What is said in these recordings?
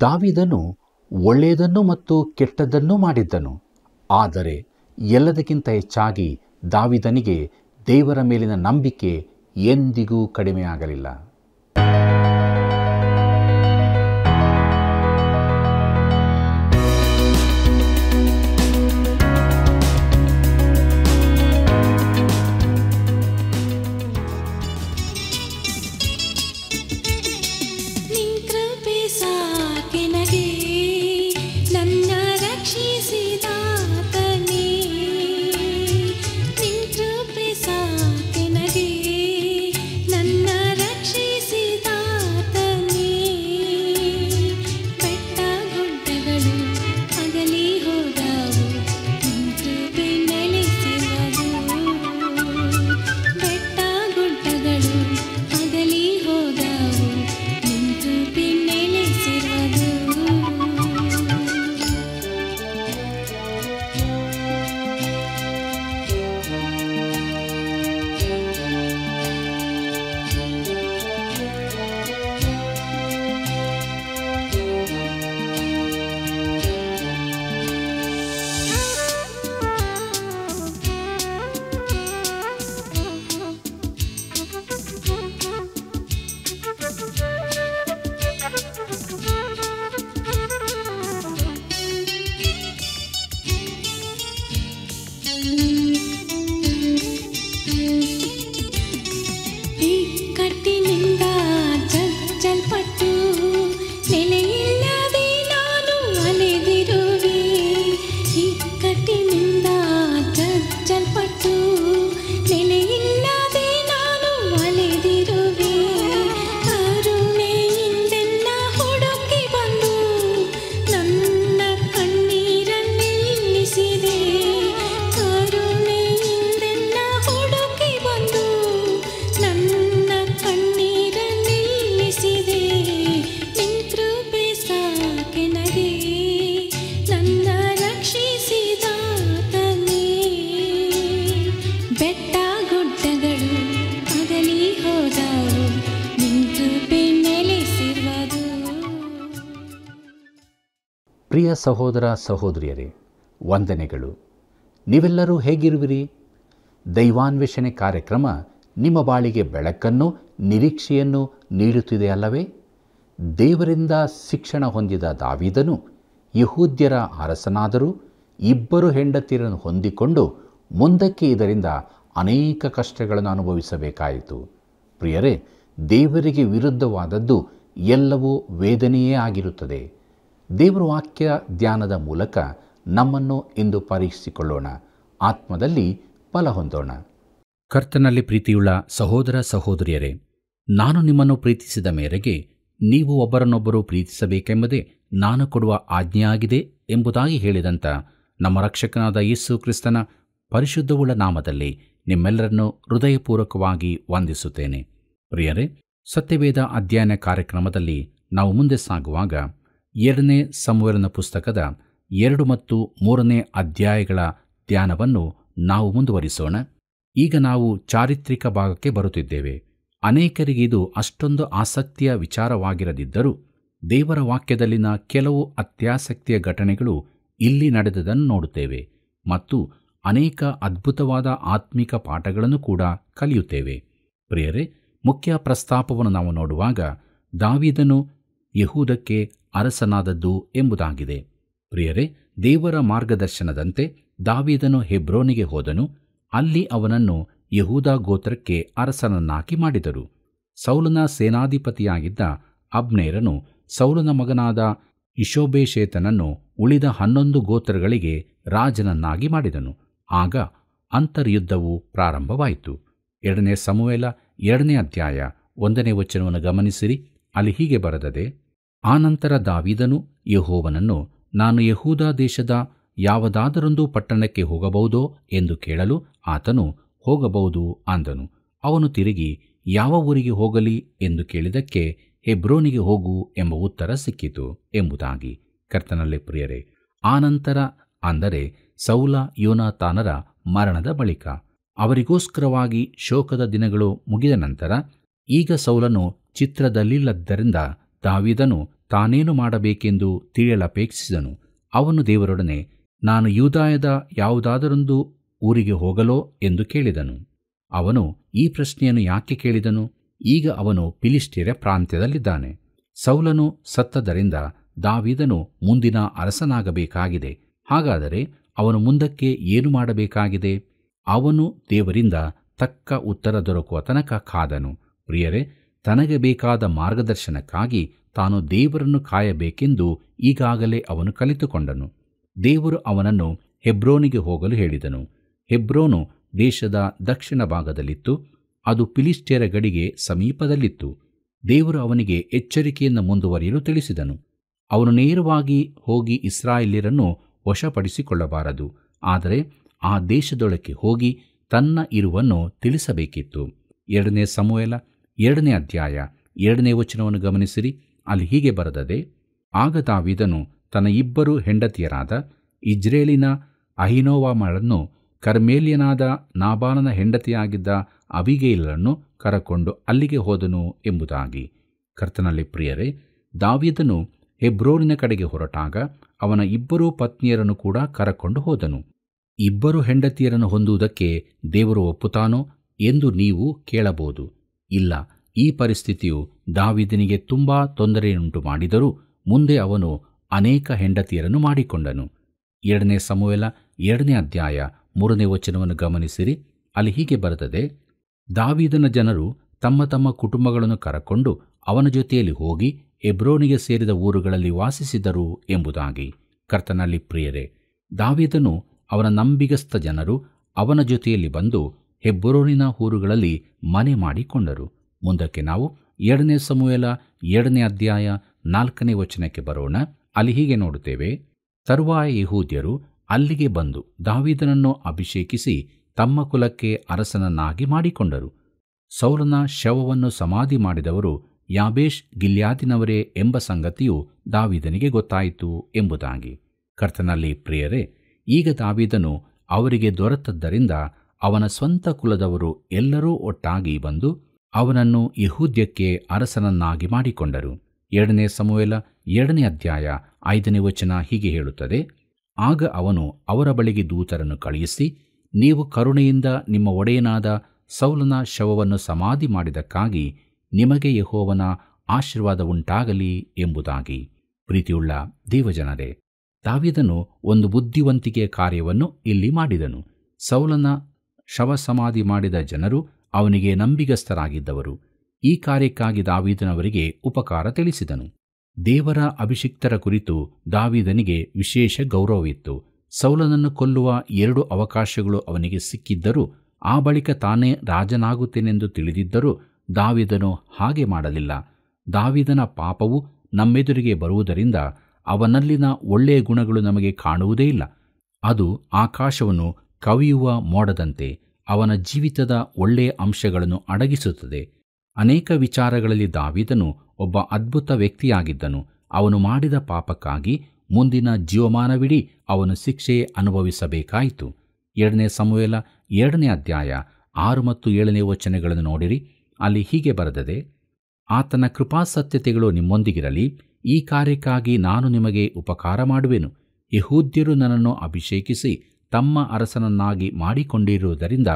ದಾವಿದನು ಒಳ್ಳೆಯದನ್ನು ಮತ್ತು ಕೆಟ್ಟದ್ದನ್ನು ಮಾಡಿದ್ದನು. ಆದರೆ ಎಲ್ಲದಕ್ಕಿಂತ ಹೆಚ್ಚಾಗಿ ದಾವಿದನಿಗೆ ದೇವರ ಮೇಲಿನ ನಂಬಿಕೆ ಎಂದಿಗೂ ಕಡಿಮೆಯಾಗಲಿಲ್ಲ. ಸಹೋದರ ಸಹೋದರಿಯರೇ, ವಂದನೆಗಳು. ನೀವೆಲ್ಲರೂ ಹೇಗಿರುವಿರಿ? ದೈವಾನ್ವೇಷಣೆ ಕಾರ್ಯಕ್ರಮ ನಿಮ್ಮ ಬಾಳಿಗೆ ಬೆಳಕನ್ನು ನಿರೀಕ್ಷೆಯನ್ನು ನೀಡುತ್ತಿದೆ ಅಲ್ಲವೇ? ದೇವರಿಂದ ಶಿಕ್ಷಣ ಹೊಂದಿದ ದಾವಿದನು ಯಹೂದ್ಯರ ಅರಸನಾದರೂ ಇಬ್ಬರು ಹೆಂಡತಿಯರನ್ನು ಹೊಂದಿಕೊಂಡು ಮುಂದಕ್ಕೆ ಇದರಿಂದ ಅನೇಕ ಕಷ್ಟಗಳನ್ನು ಅನುಭವಿಸಬೇಕಾಯಿತು. ಪ್ರಿಯರೇ, ದೇವರಿಗೆ ವಿರುದ್ಧವಾದದ್ದು ಎಲ್ಲವೂ ವೇದನೆಯೇ ಆಗಿರುತ್ತದೆ. ದೇವರ ವಾಕ್ಯ ಧ್ಯಾನದ ಮೂಲಕ ನಮ್ಮನ್ನು ಇಂದು ಪರೀಕ್ಷಿಸಿಕೊಳ್ಳೋಣ. ಆತ್ಮದಲ್ಲಿ ಫಲ ಹೊಂದೋಣ. ಕರ್ತನಲ್ಲಿ ಪ್ರೀತಿಯುಳ್ಳ ಸಹೋದರ ಸಹೋದರಿಯರೇ, ನಾನು ನಿಮ್ಮನ್ನು ಪ್ರೀತಿಸಿದ ಮೇರೆಗೆ ನೀವು ಒಬ್ಬರನ್ನೊಬ್ಬರು ಪ್ರೀತಿಸಬೇಕೆಂಬುದೇ ನಾನು ಕೊಡುವ ಆಜ್ಞೆಯಾಗಿದೆ ಎಂಬುದಾಗಿ ಹೇಳಿದಂಥ ನಮ್ಮ ರಕ್ಷಕನಾದ ಯೇಸು ಕ್ರಿಸ್ತನ ಪರಿಶುದ್ಧವುಳ್ಳ ನಾಮದಲ್ಲಿ ನಿಮ್ಮೆಲ್ಲರನ್ನು ಹೃದಯಪೂರ್ವಕವಾಗಿ ವಂದಿಸುತ್ತೇನೆ. ಪ್ರಿಯರೇ, ಸತ್ಯವೇದ ಅಧ್ಯಯನ ಕಾರ್ಯಕ್ರಮದಲ್ಲಿ ನಾವು ಮುಂದೆ ಸಾಗುವಾಗ ಎರಡನೇ ಸಂವರಣ ಪುಸ್ತಕದ ಎರಡು ಮತ್ತು ಮೂರನೇ ಅಧ್ಯಾಯಗಳ ಧ್ಯಾನವನ್ನು ನಾವು ಮುಂದುವರಿಸೋಣ. ಈಗ ನಾವು ಚಾರಿತ್ರಿಕ ಭಾಗಕ್ಕೆ ಬರುತ್ತಿದ್ದೇವೆ. ಅನೇಕರಿಗೆ ಇದು ಅಷ್ಟೊಂದು ಆಸಕ್ತಿಯ ವಿಚಾರವಾಗಿರದಿದ್ದರೂ, ದೇವರ ವಾಕ್ಯದಲ್ಲಿನ ಕೆಲವು ಅತ್ಯಾಸಕ್ತಿಯ ಘಟನೆಗಳು ಇಲ್ಲಿ ನಡೆದದನ್ನು ನೋಡುತ್ತೇವೆ ಮತ್ತು ಅನೇಕ ಅದ್ಭುತವಾದ ಆತ್ಮಿಕ ಪಾಠಗಳನ್ನು ಕೂಡ ಕಲಿಯುತ್ತೇವೆ. ಪ್ರಿಯರೇ, ಮುಖ್ಯ ಪ್ರಸ್ತಾಪವನ್ನು ನಾವು ನೋಡುವಾಗ ದಾವಿದನು ಯಹೂದಕ್ಕೆ ಅರಸನಾದದ್ದು ಎಂಬುದಾಗಿದೆ. ಪ್ರಿಯರೇ, ದೇವರ ಮಾರ್ಗದರ್ಶನದಂತೆ ದಾವಿದನು ಹೆಬ್ರೋನಿಗೆ ಹೋದನು. ಅಲ್ಲಿ ಅವನನ್ನು ಯಹೂದ ಗೋತ್ರಕ್ಕೆ ಅರಸನನ್ನಾಗಿ ಮಾಡಿದರು. ಸೌಲನ ಸೇನಾಧಿಪತಿಯಾಗಿದ್ದ ಅಬ್ನೇರನು ಸೌಲನ ಮಗನಾದ ಇಶೋಬೇಶೇತನನ್ನು ಉಳಿದ ಹನ್ನೊಂದು ಗೋತ್ರಗಳಿಗೆ ರಾಜನನ್ನಾಗಿ ಮಾಡಿದನು. ಆಗ ಅಂತರ್ಯುದ್ಧವು ಪ್ರಾರಂಭವಾಯಿತು. ಎರಡನೇ ಸಮುವೇಲ, ಎರಡನೇ ಅಧ್ಯಾಯ, ಒಂದನೇ ವಚನವನ್ನು ಗಮನಿಸಿರಿ. ಅಲ್ಲಿ ಹೀಗೆ ಬರೆದದೆ ಆನಂತರ ದಾವಿದನು ಯಹೋವನನ್ನು, ನಾನು ಯಹೂದ ದೇಶದ ಯಾವುದಾದರೊಂದು ಪಟ್ಟಣಕ್ಕೆ ಹೋಗಬಹುದೋ ಎಂದು ಕೇಳಲು ಆತನು, ಹೋಗಬಹುದು ಅಂದನು. ಅವನು ತಿರುಗಿ, ಯಾವ ಊರಿಗೆ ಹೋಗಲಿ ಎಂದು ಕೇಳಿದಕ್ಕೆ ಹೆಬ್ರೋನಿಗೆ ಹೋಗು ಎಂಬ ಉತ್ತರ ಸಿಕ್ಕಿತು ಎಂಬುದಾಗಿ. ಕರ್ತನಲ್ಲಿ ಪ್ರಿಯರೇ, ಆನಂತರ ಅಂದರೆ ಸೌಲ ಯೋನಾತಾನರ ಮರಣದ ಬಳಿಕ. ಅವರಿಗೋಸ್ಕರವಾಗಿ ಶೋಕದ ದಿನಗಳು ಮುಗಿದ ನಂತರ, ಈಗ ಸೌಲನು ಚಿತ್ರದಲ್ಲಿಲ್ಲದ್ದರಿಂದ ದಾವಿದನು ತಾನೇನು ಮಾಡಬೇಕೆಂದು ತಿಳಿಯಲಪೇಕ್ಷಿಸಿದನು. ಅವನು ದೇವರೊಡನೆ, ನಾನು ಯೂದಾಯದ ಯಾವುದಾದರೊಂದು ಊರಿಗೆ ಹೋಗಲೋ ಎಂದು ಕೇಳಿದನು. ಅವನು, ಈ ಪ್ರಶ್ನೆಯನ್ನು ಯಾಕೆ ಕೇಳಿದನು? ಈಗ ಅವನು ಪಿಲಿಸ್ಟಿರ ಪ್ರಾಂತ್ಯದಲ್ಲಿದ್ದಾನೆ. ಸೌಲನು ಸತ್ತದರಿಂದ ದಾವಿದನು ಮುಂದಿನ ಅರಸನಾಗಬೇಕಾಗಿದೆ. ಹಾಗಾದರೆ ಅವನು ಮುಂದಕ್ಕೆ ಏನು ಮಾಡಬೇಕಾಗಿದೆ? ಅವನು ದೇವರಿಂದ ತಕ್ಕ ಉತ್ತರ ದೊರಕುವ ತನಕ ಕಾದನು. ಪ್ರಿಯರೇ ತನಗೆ ಬೇಕಾದ ಮಾರ್ಗದರ್ಶನಕ್ಕಾಗಿ ತಾನು ದೇವರನ್ನು ಕಾಯಬೇಕೆಂದು ಈಗಾಗಲೇ ಅವನು ಕಲಿತುಕೊಂಡನು. ದೇವರು ಅವನನ್ನು ಹೆಬ್ರೋನಿಗೆ ಹೋಗಲು ಹೇಳಿದನು. ಹೆಬ್ರೋನು ದೇಶದ ದಕ್ಷಿಣ ಭಾಗದಲ್ಲಿತ್ತು. ಅದು ಪಿಲಿಸ್ಟೇರ ಗಡಿಗೆ ಸಮೀಪದಲ್ಲಿತ್ತು. ದೇವರು ಅವನಿಗೆ ಎಚ್ಚರಿಕೆಯಿಂದ ಮುಂದುವರಿಯಲು ತಿಳಿಸಿದನು. ಅವನು ನೇರವಾಗಿ ಹೋಗಿ ಇಸ್ರಾಯೇಲ್ಯರನ್ನು ವಶಪಡಿಸಿಕೊಳ್ಳಬಾರದು. ಆದರೆ ಆ ದೇಶದೊಳಕ್ಕೆ ಹೋಗಿ ತನ್ನ ಇರುವನ್ನು ತಿಳಿಸಬೇಕಿತ್ತು. ಎರಡನೇ ಸಮೂಹಲ ಎರಡನೇ ಅಧ್ಯಾಯ ಎರಡನೇ ವಚನವನ್ನು ಗಮನಿಸಿರಿ. ಅಲ್ಲಿ ಹೀಗೆ ಬರೆದದೆ, ಆಗ ದಾವಿದನು ತನ್ನ ಇಬ್ಬರು ಹೆಂಡತಿಯರಾದ ಇಜ್ರೇಲಿನ ಅಹಿನೋವಾಮಳನ್ನು, ಕರ್ಮೇಲಿಯನಾದ ನಾಬಾಲನ ಹೆಂಡತಿಯಾಗಿದ್ದ ಅಬಿಗೈಲರನ್ನು ಕರಕೊಂಡು ಅಲ್ಲಿಗೆ ಹೋದನು ಎಂಬುದಾಗಿ. ಕರ್ತನಲ್ಲಿ ಪ್ರಿಯರೇ, ದಾವಿದನು ಹೆಬ್ರೋನಿನ ಕಡೆಗೆ ಹೊರಟಾಗ ಅವನ ಇಬ್ಬರೂ ಪತ್ನಿಯರನ್ನು ಕೂಡ ಕರಕೊಂಡು ಹೋದನು. ಇಬ್ಬರು ಹೆಂಡತಿಯರನ್ನು ಹೊಂದುವುದಕ್ಕೆ ದೇವರು ಒಪ್ಪುತ್ತಾನೋ ಎಂದು ನೀವು ಕೇಳಬಹುದು. ಇಲ್ಲ, ಈ ಪರಿಸ್ಥಿತಿಯು ದಾವಿದನಿಗೆ ತುಂಬಾ ತೊಂದರೆಯುಂಟು ಮಾಡಿದರೂ ಮುಂದೆ ಅವನು ಅನೇಕ ಹೆಂಡತಿಯರನ್ನು ಮಾಡಿಕೊಂಡನು. ಎರಡನೇ ಸಮೂಹಲ ಎರಡನೇ ಅಧ್ಯಾಯ ಮೂರನೇ ವಚನವನ್ನು ಗಮನಿಸಿರಿ, ಅಲ್ಲಿ ಹೀಗೆ ಬರುತ್ತದೆ ದಾವಿದನ ಜನರು ತಮ್ಮ ತಮ್ಮ ಕುಟುಂಬಗಳನ್ನು ಕರಕೊಂಡು ಅವನ ಜೊತೆಯಲ್ಲಿ ಹೋಗಿ ಎಬ್ರೋನಿಗೆ ಸೇರಿದ ಊರುಗಳಲ್ಲಿ ವಾಸಿಸಿದರು ಎಂಬುದಾಗಿ. ಕರ್ತನಲ್ಲಿ ಪ್ರಿಯರೇ, ದಾವಿದನು ಅವನ ನಂಬಿಗಸ್ತ ಜನರು ಅವನ ಜೊತೆಯಲ್ಲಿ ಬಂದು ಹೆಬ್ರೋನಿನ ಊರುಗಳಲ್ಲಿ ಮನೆ ಮಾಡಿಕೊಂಡರು. ಮುಂದಕ್ಕೆ ನಾವು ಎರಡನೇ ಸಮೂಹಲ ಎರಡನೇ ಅಧ್ಯಾಯ, ನಾಲ್ಕನೇ ವಚನಕ್ಕೆ ಬರೋಣ. ಅಲ್ಲಿ ಹೀಗೆ ನೋಡುತ್ತೇವೆ. ತರುವಾಯ ಯಹೂದ್ಯರು ಅಲ್ಲಿಗೆ ಬಂದು ದಾವಿದನನ್ನು ಅಭಿಷೇಕಿಸಿ ತಮ್ಮ ಕುಲಕ್ಕೆ ಅರಸನನ್ನಾಗಿ ಮಾಡಿಕೊಂಡರು. ಸೌಲನ ಶವವನ್ನು ಸಮಾಧಿ ಮಾಡಿದವರು ಯಾಬೇಶ್ ಗಿಲ್ಯಾದಿನವರೇ ಎಂಬ ಸಂಗತಿಯು ದಾವಿದನಿಗೆ ಗೊತ್ತಾಯಿತು ಎಂಬುದಾಗಿ. ಕರ್ತನಲ್ಲಿ ಪ್ರಿಯರೇ, ಈಗ ದಾವಿದನು ಅವರಿಗೆ ದೊರೆತದ್ದರಿಂದ ಅವನ ಸ್ವಂತ ಕುಲದವರು ಎಲ್ಲರೂ ಒಟ್ಟಾಗಿ ಬಂದು ಅವನನ್ನು ಯಹೂದ್ಯಕ್ಕೆ ಅರಸನನ್ನಾಗಿ ಮಾಡಿಕೊಂಡರು. ಎರಡನೇ ಸಮೂಹಲ ಎರಡನೇ ಅಧ್ಯಾಯ ಐದನೇ ವಚನ ಹೀಗೆ ಹೇಳುತ್ತದೆ, ಆಗ ಅವನು ಅವರ ಬಳಿಗೆ ದೂತರನ್ನು ಕಳುಹಿಸಿ, ನೀವು ಕರುಣೆಯಿಂದ ನಿಮ್ಮ ಒಡೆಯನಾದ ಸೌಲನ ಶವವನ್ನು ಸಮಾಧಿ ಮಾಡಿದಕ್ಕಾಗಿ ನಿಮಗೆ ಯಹೋವನ ಆಶೀರ್ವಾದ ಉಂಟಾಗಲಿ ಎಂಬುದಾಗಿ. ಪ್ರೀತಿಯುಳ್ಳ ದೇವಜನರೇ ತಾವಿದನು ಒಂದು ಬುದ್ಧಿವಂತಿಕೆಯ ಕಾರ್ಯವನ್ನು ಇಲ್ಲಿ ಮಾಡಿದನು. ಸೌಲನ ಶವ ಸಮಾಧಿ ಮಾಡಿದ ಜನರು ಅವನಿಗೆ ನಂಬಿಗಸ್ತರಾಗಿದ್ದವರು ಈ ಕಾರ್ಯಕ್ಕಾಗಿ ದಾವೀದನವರಿಗೆ ಉಪಕಾರ ತಿಳಿಸಿದನು. ದೇವರ ಅಭಿಷಿಕ್ತರ ಕುರಿತು ದಾವಿದನಿಗೆ ವಿಶೇಷ ಗೌರವವಿತ್ತು. ಸೌಲನನ್ನು ಕೊಲ್ಲುವ ಎರಡು ಅವಕಾಶಗಳು ಅವನಿಗೆ ಸಿಕ್ಕಿದ್ದರೂ ಆ ಬಳಿಕ ತಾನೇ ರಾಜನಾಗುತ್ತೇನೆಂದು ತಿಳಿದಿದ್ದರೂ ದಾವಿದನು ಹಾಗೆ ಮಾಡಲಿಲ್ಲ. ದಾವಿದನ ಪಾಪವು ನಮ್ಮೆದುರಿಗೆ ಬರುವುದರಿಂದ ಅವನಲ್ಲಿನ ಒಳ್ಳೆಯ ಗುಣಗಳು ನಮಗೆ ಕಾಣುವುದೇ ಇಲ್ಲ. ಅದು ಆಕಾಶವನ್ನು ಕವಿಯುವ ಮೋಡದಂತೆ ಅವನ ಜೀವಿತದ ಒಳ್ಳೆಯ ಅಂಶಗಳನ್ನು ಅಡಗಿಸುತ್ತದೆ. ಅನೇಕ ವಿಚಾರಗಳಲ್ಲಿ ದಾವಿದನು ಒಬ್ಬ ಅದ್ಭುತ ವ್ಯಕ್ತಿಯಾಗಿದ್ದನು. ಅವನು ಮಾಡಿದ ಪಾಪಕ್ಕಾಗಿ ಮುಂದಿನ ಜೀವಮಾನವಿಡೀ ಅವನು ಶಿಕ್ಷೆ ಅನುಭವಿಸಬೇಕಾಯಿತು. ಎರಡನೇ ಸಮೂಹಲ ಎರಡನೇ ಅಧ್ಯಾಯ ಆರು ಮತ್ತು ಏಳನೇ ವಚನಗಳನ್ನು ನೋಡಿರಿ. ಅಲ್ಲಿ ಹೀಗೆ ಬರೆದದೆ, ಆತನ ಕೃಪಾಸತ್ಯತೆಗಳು ನಿಮ್ಮೊಂದಿಗಿರಲಿ, ಈ ಕಾರ್ಯಕ್ಕಾಗಿ ನಾನು ನಿಮಗೆ ಉಪಕಾರ ಮಾಡುವೆನು. ಯಹೂದ್ಯರು ನನ್ನನ್ನು ಅಭಿಷೇಕಿಸಿ ತಮ್ಮ ಅರಸನನ್ನಾಗಿ ಮಾಡಿಕೊಂಡಿರುವುದರಿಂದ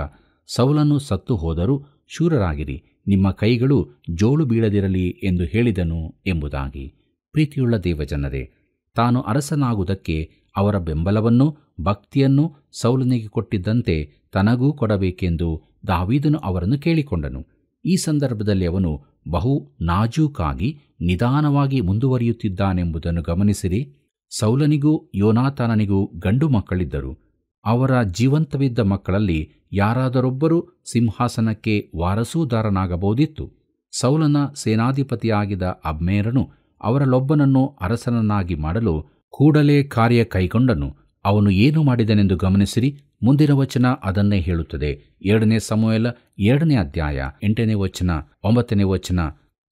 ಸೌಲನು ಸತ್ತು ಹೋದರೂ ಶೂರರಾಗಿರಿ. ನಿಮ್ಮ ಕೈಗಳು ಜೋಳು ಬೀಳದಿರಲಿ ಎಂದು ಹೇಳಿದನು ಎಂಬುದಾಗಿ. ಪ್ರೀತಿಯುಳ್ಳ ದೇವಜನರೇ, ತಾನು ಅರಸನಾಗುವುದಕ್ಕೆ ಅವರ ಬೆಂಬಲವನ್ನು ಭಕ್ತಿಯನ್ನು ಸೌಲನಿಗೆ ಕೊಟ್ಟಿದ್ದಂತೆ ತನಗೂ ಕೊಡಬೇಕೆಂದು ದಾವೀದನು ಅವರನ್ನು ಕೇಳಿಕೊಂಡನು. ಈ ಸಂದರ್ಭದಲ್ಲಿ ಅವನು ಬಹು ನಾಜೂಕಾಗಿ ನಿಧಾನವಾಗಿ ಮುಂದುವರಿಯುತ್ತಿದ್ದಾನೆಂಬುದನ್ನು ಗಮನಿಸಿರಿ. ಸೌಲನಿಗೂ ಯೋನಾಥಾನನಿಗೂ ಗಂಡು ಮಕ್ಕಳಿದ್ದರು. ಅವರ ಜೀವಂತವಿದ್ದ ಮಕ್ಕಳಲ್ಲಿ ಯಾರಾದರೊಬ್ಬರು ಸಿಂಹಾಸನಕ್ಕೆ ವಾರಸೂದಾರನಾಗಬಹುದಿತ್ತು. ಸೌಲನ ಸೇನಾಧಿಪತಿಯಾಗಿದ್ದ ಅಬ್ಮೇರನು ಅವರಲ್ಲೊಬ್ಬನನ್ನು ಅರಸನನ್ನಾಗಿ ಮಾಡಲು ಕೂಡಲೇ ಕಾರ್ಯ ಕೈಗೊಂಡನು. ಅವನು ಏನು ಮಾಡಿದನೆಂದು ಗಮನಿಸಿರಿ. ಮುಂದಿನ ವಚನ ಅದನ್ನೇ ಹೇಳುತ್ತದೆ. ಎರಡನೇ ಸಮೂಹಲ ಎರಡನೇ ಅಧ್ಯಾಯ ಎಂಟನೇ ವಚನ ಒಂಬತ್ತನೇ ವಚನ.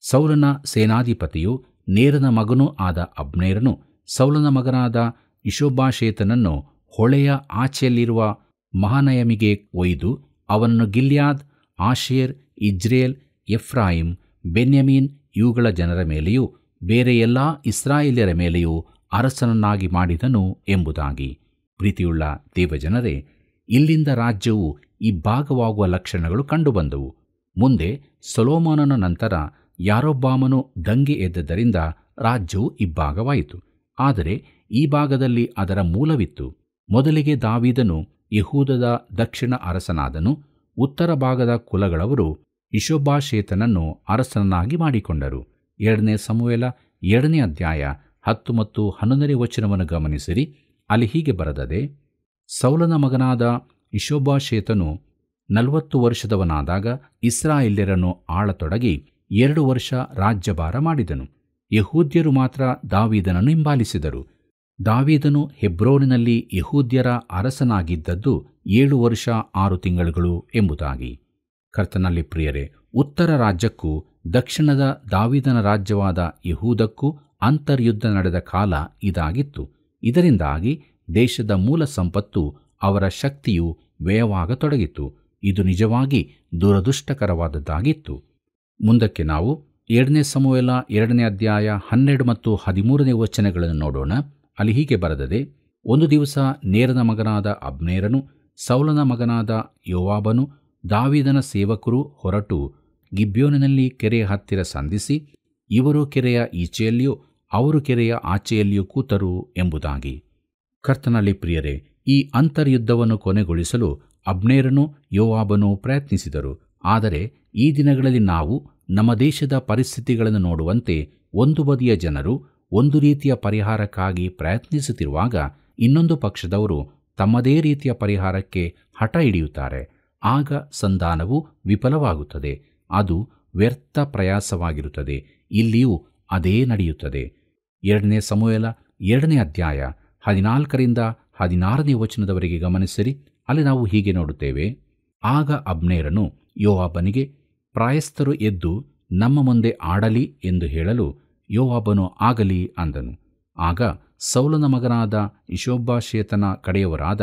ಸೌಲನ ಸೇನಾಧಿಪತಿಯು ನೇರನ ಮಗನೂ ಆದ ಅಬ್ನೇರನು ಸೌಲನ ಮಗನಾದ ಇಶೋಭಾಷೇತನನ್ನು ಹೊಳೆಯ ಆಚೆಯಲ್ಲಿರುವ ಮಹಾನಯಮಿಗೆ ಒಯ್ದು ಅವನನ್ನು Gilead, Asher, Israel Ephraim Benjamin ಇವುಗಳ ಜನರ ಮೇಲೆಯೂ ಬೇರೆ ಎಲ್ಲ ಇಸ್ರಾಯೇಲ್ಯರ ಮೇಲೆಯೂ ಅರಸನನ್ನಾಗಿ ಮಾಡಿದನು ಎಂಬುದಾಗಿ. ಪ್ರೀತಿಯುಳ್ಳ ದೇವಜನರೇ, ಇಲ್ಲಿಂದ ರಾಜ್ಯವು ಇಬ್ಬಾಗವಾಗುವ ಲಕ್ಷಣಗಳು ಕಂಡುಬಂದವು. ಮುಂದೆ ಸೊಲೋಮೋನನ ನಂತರ ಯಾರೊಬ್ಬಾಮನು ದಂಗೆ ಎದ್ದದರಿಂದ ರಾಜ್ಯವು ಇಬ್ಬಾಗವಾಯಿತು ಆದರೆ ಈ ಭಾಗದಲ್ಲಿ ಅದರ ಮೂಲವಿತ್ತು. ಮೊದಲಿಗೆ ದಾವೀದನು ಯಹೂದದ ದಕ್ಷಿಣ ಅರಸನಾದನು, ಉತ್ತರ ಭಾಗದ ಕುಲಗಳವರು ಇಶೋಬಾಶೇತನನ್ನು ಅರಸನನ್ನಾಗಿ ಮಾಡಿಕೊಂಡರು. ಎರಡನೇ ಸಮುವೆಲ ಎರಡನೇ ಅಧ್ಯಾಯ ಹತ್ತು ಮತ್ತು ಹನ್ನೊಂದನೇ ವಚನವನ್ನು ಗಮನಿಸಿರಿ. ಅಲ್ಲಿ ಹೀಗೆ ಬರೆದದೆ, ಸೌಲನ ಮಗನಾದ ಇಶೋಬಾಶೇತನು ನಲವತ್ತು ವರ್ಷದವನಾದಾಗ ಇಸ್ರಾಯೇಲ್ಯರನ್ನು ಆಳತೊಡಗಿ ಎರಡು ವರ್ಷ ರಾಜ್ಯಭಾರ ಮಾಡಿದನು. ಯಹೂದ್ಯರು ಮಾತ್ರ ದಾವೀದನನ್ನು ಹಿಂಬಾಲಿಸಿದರು. ದಾವೀದನು ಹೆಬ್ರೋನಿನಲ್ಲಿ ಯಹೂದ್ಯರ ಅರಸನಾಗಿದ್ದದ್ದು ಏಳು ವರ್ಷ ಆರು ತಿಂಗಳುಗಳು ಎಂಬುದಾಗಿ. ಕರ್ತನಲ್ಲಿ ಪ್ರಿಯರೇ, ಉತ್ತರ ರಾಜ್ಯಕ್ಕೂ ದಕ್ಷಿಣದ ದಾವಿದನ ರಾಜ್ಯವಾದ ಯಹೂದಕ್ಕೂ ಅಂತರ್ಯುದ್ಧ ನಡೆದ ಕಾಲ ಇದಾಗಿತ್ತು. ಇದರಿಂದಾಗಿ ದೇಶದ ಮೂಲ ಸಂಪತ್ತು ಅವರ ಶಕ್ತಿಯು ವ್ಯಯವಾಗತೊಡಗಿತು. ಇದು ನಿಜವಾಗಿ ದುರದೃಷ್ಟಕರವಾದದ್ದಾಗಿತ್ತು. ಮುಂದಕ್ಕೆ ನಾವು ಎರಡನೇ ಸಮೂಹಲ ಎರಡನೇ ಅಧ್ಯಾಯ ಹನ್ನೆರಡು ಮತ್ತು ಹದಿಮೂರನೇ ವಚನಗಳನ್ನು ನೋಡೋಣ. ಅಲ್ಲಿ ಹೀಗೆ ಬರೆದದೆ, ಒಂದು ದಿವಸ ನೇರನ ಮಗನಾದ ಅಬ್ನೇರನು, ಸೌಲನ ಮಗನಾದ ಯೋವಾಬನು, ದಾವಿದನ ಸೇವಕರು ಹೊರಟು ಗಿಬ್ಯೋನಿನಲ್ಲಿ ಕೆರೆಯ ಹತ್ತಿರ ಸಂಧಿಸಿ, ಇವರು ಕೆರೆಯ ಈಚೆಯಲ್ಲಿಯೋ, ಅವರು ಕೆರೆಯ ಆಚೆಯಲ್ಲಿಯೂ ಕೂತರು ಎಂಬುದಾಗಿ. ಕರ್ತನಲ್ಲಿ ಪ್ರಿಯರೇ, ಈ ಅಂತರ್ಯುದ್ಧವನ್ನು ಕೊನೆಗೊಳಿಸಲು ಅಬ್ನೇರನು ಯೋವಾಬನು ಪ್ರಯತ್ನಿಸಿದರು. ಆದರೆ ಈ ದಿನಗಳಲ್ಲಿ ನಾವು ನಮ್ಮ ದೇಶದ ಪರಿಸ್ಥಿತಿಗಳನ್ನು ನೋಡುವಂತೆ ಒಂದು ಬದಿಯ ಜನರು ಒಂದು ರೀತಿಯ ಪರಿಹಾರಕ್ಕಾಗಿ ಪ್ರಯತ್ನಿಸುತ್ತಿರುವಾಗ ಇನ್ನೊಂದು ಪಕ್ಷದವರು ತಮ್ಮದೇ ರೀತಿಯ ಪರಿಹಾರಕ್ಕೆ ಹಠ ಹಿಡಿಯುತ್ತಾರೆ. ಆಗ ಸಂಧಾನವು ವಿಫಲವಾಗುತ್ತದೆ. ಅದು ವ್ಯರ್ಥ ಪ್ರಯಾಸವಾಗಿರುತ್ತದೆ. ಇಲ್ಲಿಯೂ ಅದೇ ನಡೆಯುತ್ತದೆ. ಎರಡನೇ ಸಮೂಹಲ ಎರಡನೇ ಅಧ್ಯಾಯ ಹದಿನಾಲ್ಕರಿಂದ ಹದಿನಾರನೇ ವಚನದವರೆಗೆ ಗಮನಿಸಿರಿ. ಅಲ್ಲಿ ನಾವು ಹೀಗೆ ನೋಡುತ್ತೇವೆ. ಆಗ ಅಬ್ನೇರನು ಯೋವಾಬನಿಗೆ, ಪ್ರಾಯಸ್ಥರು ಎದ್ದು ನಮ್ಮ ಮುಂದೆ ಆಡಲಿ ಎಂದು ಹೇಳಲು ಯೋವಾಬನು ಆಗಲಿ ಅಂದನು. ಆಗ ಸೌಲನ ಮಗನಾದ ಇಶೋಬ್ಬಾಶೇತನ ಕಡೆಯವರಾದ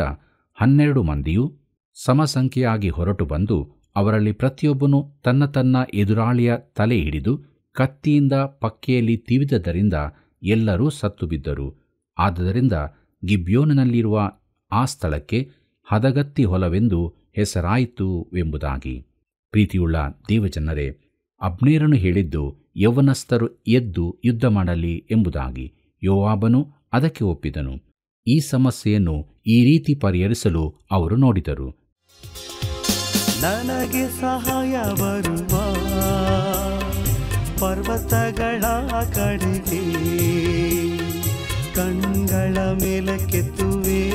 ಹನ್ನೆರಡು ಮಂದಿಯು ಸಮಸಂಖ್ಯೆಯಾಗಿ ಹೊರಟು ಬಂದು ಅವರಲ್ಲಿ ಪ್ರತಿಯೊಬ್ಬನು ತನ್ನ ತನ್ನ ಎದುರಾಳಿಯ ತಲೆ ಹಿಡಿದು ಕತ್ತಿಯಿಂದ ಪಕ್ಕೆಯಲ್ಲಿ ತಿವಿದದ್ದರಿಂದ ಎಲ್ಲರೂ ಸತ್ತು ಬಿದ್ದರು. ಆದ್ದರಿಂದ ಗಿಬ್ಯೋನಿನಲ್ಲಿರುವ ಆ ಸ್ಥಳಕ್ಕೆ ಹದಗತ್ತಿ ಹೊಲವೆಂದು ಹೆಸರಾಯಿತು ಎಂಬುದಾಗಿ. ಪ್ರೀತಿಯುಳ್ಳ ದೇವಜನರೇ, ಅಬ್ನೇರನು ಹೇಳಿದ್ದು ಯೌವನಸ್ಥರು ಎದ್ದು ಯುದ್ಧ ಮಾಡಲಿ ಎಂಬುದಾಗಿ ಯೋವಾಬನು ಅದಕ್ಕೆ ಒಪ್ಪಿದನು. ಈ ಸಮಸ್ಯೆಯನ್ನು ಈ ರೀತಿ ಪರಿಹರಿಸಲು ಅವರು ನೋಡಿದರು. ನನಗೆ ಸಹಾಯ ಬರುವ ಪರ್ವತಗಳ ಕಡೆಗೆ ಕಣ್ಗಳ ಮೇಲಕ್ಕೆತ್ತುವೆ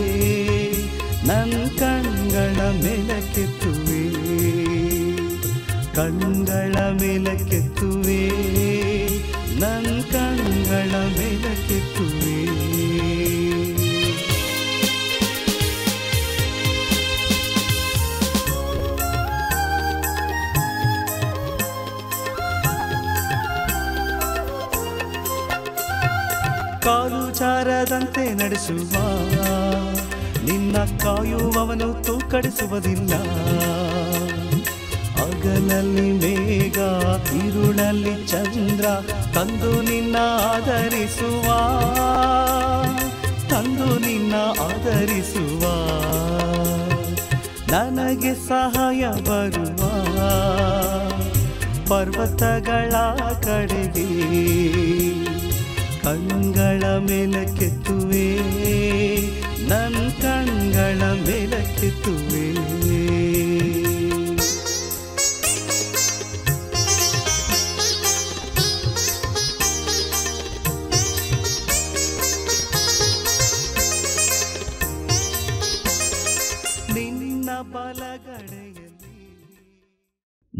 ನನ್ನ ಕಣ್ಗಳ ಮೇಲಕ್ಕೆತ್ತುವೆ ಕಣ್ಗಳ ಮೇಲಕ್ಕೆತ್ತುವೆ ನನ್ನ ಕಣ್ಗಳ ಮೇಲಕ್ಕೆತ್ತುವೆ. ಕಾಲು ಚಾರದಂತೆ ನಡೆಸುವ ನಿನ್ನ ಕಾಯುವವನು ತೂಕಡಿಸುವುದಿಲ್ಲ. ಹಗಲಲ್ಲಿ ಮೇಘ ಇರುಳಲ್ಲಿ ಚಂದ್ರ ತಂದು ನಿನ್ನ ಆಧರಿಸುವ. ತಂದು ನಿನ್ನ ಆಧರಿಸುವ. ನನಗೆ ಸಹಾಯ ಬರುವ. ಪರ್ವತಗಳ ಕಡೆಗೆ ಕಣ್ಗಳ ಮೇಲಕ್ಕೆತ್ತುವೆ ನನ್ನ ಕಣ್ಗಳ ಮೇಲಕ್ಕೆತ್ತುವೆ ನಿನ್ನ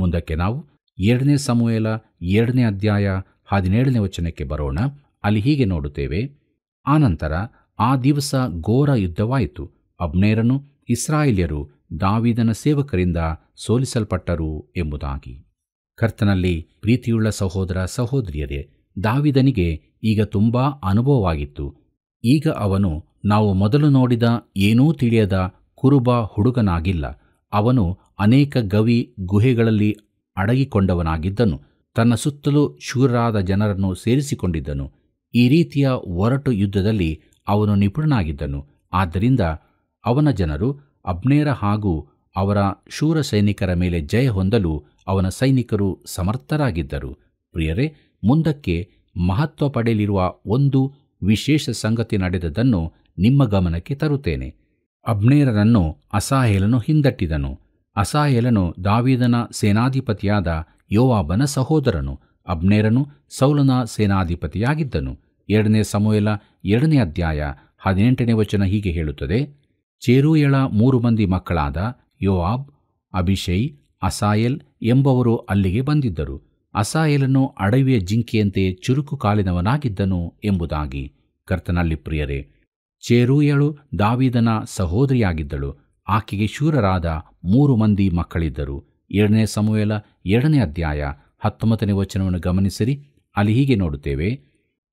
ಮುಂದಕ್ಕೆ ನಾವು ಎರಡನೇ ಸಮೂಹಲ ಎರಡನೇ ಅಧ್ಯಾಯ, ಹದಿನೇಳನೇ ವಚನಕ್ಕೆ ಬರೋಣ. ಅಲ್ಲಿ ಹೀಗೆ ನೋಡುತ್ತೇವೆ. ಆನಂತರ ಆ ದಿವಸ ಘೋರ ಯುದ್ಧವಾಯಿತು. ಅಬ್ನೇರನು ಇಸ್ರಾಯೇಲ್ಯರು ದಾವಿದನ ಸೇವಕರಿಂದ ಸೋಲಿಸಲ್ಪಟ್ಟರು ಎಂಬುದಾಗಿ. ಕರ್ತನಲ್ಲಿ ಪ್ರೀತಿಯುಳ್ಳ ಸಹೋದರ ಸಹೋದರಿಯರೇ, ದಾವಿದನಿಗೆ ಈಗ ತುಂಬಾ ಅನುಭವವಾಗಿತ್ತು. ಈಗ ಅವನು ನಾವು ಮೊದಲು ನೋಡಿದ ಏನೂ ತಿಳಿಯದ ಕುರುಬ ಹುಡುಗನಾಗಿಲ್ಲ. ಅವನು ಅನೇಕ ಗವಿ ಗುಹೆಗಳಲ್ಲಿ ಅಡಗಿಕೊಂಡವನಾಗಿದ್ದನು. ತನ್ನ ಸುತ್ತಲೂ ಶೂರರಾದ ಜನರನ್ನು ಸೇರಿಸಿಕೊಂಡಿದ್ದನು. ಈ ರೀತಿಯ ಒರಟು ಯುದ್ಧದಲ್ಲಿ ಅವನು ನಿಪುಣನಾಗಿದ್ದನು. ಆದ್ದರಿಂದ ಅವನ ಜನರು ಅಬ್ನೇರ ಹಾಗೂ ಅವರ ಶೂರ ಸೈನಿಕರ ಮೇಲೆ ಜಯ ಹೊಂದಲು ಅವನ ಸೈನಿಕರು ಸಮರ್ಥರಾಗಿದ್ದರು. ಪ್ರಿಯರೇ, ಮುಂದಕ್ಕೆ ಮಹತ್ವ ಪಡೆಯಲಿರುವ ಒಂದು ವಿಶೇಷ ಸಂಗತಿ ನಡೆದದನ್ನು ನಿಮ್ಮ ಗಮನಕ್ಕೆ ತರುತ್ತೇನೆ. ಅಬ್ನೇರನನ್ನು ಅಸಾಹೇಲನು ಹಿಂದಟ್ಟಿದನು. ಅಸಾಹೇಲನು ದಾವೀದನ ಸೇನಾಧಿಪತಿಯಾದ ಯೋವಾಬನ ಸಹೋದರನು. ಅಬ್ನೇರನು ಸೌಲನ ಸೇನಾಧಿಪತಿಯಾಗಿದ್ದನು. ಎರಡನೇ ಸಮೂಹಲ ಎರಡನೇ ಅಧ್ಯಾಯ ಹದಿನೆಂಟನೇ ವಚನ ಹೀಗೆ ಹೇಳುತ್ತದೆ. ಚೇರೂಯಳ ಮೂರು ಮಂದಿ ಮಕ್ಕಳಾದ ಯೋವಾಬ್, ಅಭಿಷೈ, ಅಸಾಯೇಲ್ ಎಂಬವರು ಅಲ್ಲಿಗೆ ಬಂದಿದ್ದರು. ಅಸಾಯೇಲನು ಅಡವಿಯ ಜಿಂಕೆಯಂತೆ ಚುರುಕು ಕಾಲಿನವನಾಗಿದ್ದನು ಎಂಬುದಾಗಿ ಕರ್ತನಲ್ಲಿ ಪ್ರಿಯರೇ ಚೇರೂಯಳು ದಾವಿದನ ಸಹೋದರಿಯಾಗಿದ್ದಳು. ಆಕೆಗೆ ಶೂರರಾದ ಮೂರು ಮಂದಿ ಮಕ್ಕಳಿದ್ದರು. ಎರಡನೇ ಸಮೂಹಲ ಎರಡನೇ ಅಧ್ಯಾಯ ಹತ್ತೊಂಬತ್ತನೇ ವಚನವನ್ನು ಗಮನಿಸಿರಿ, ಅಲ್ಲಿ ಹೀಗೆ ನೋಡುತ್ತೇವೆ,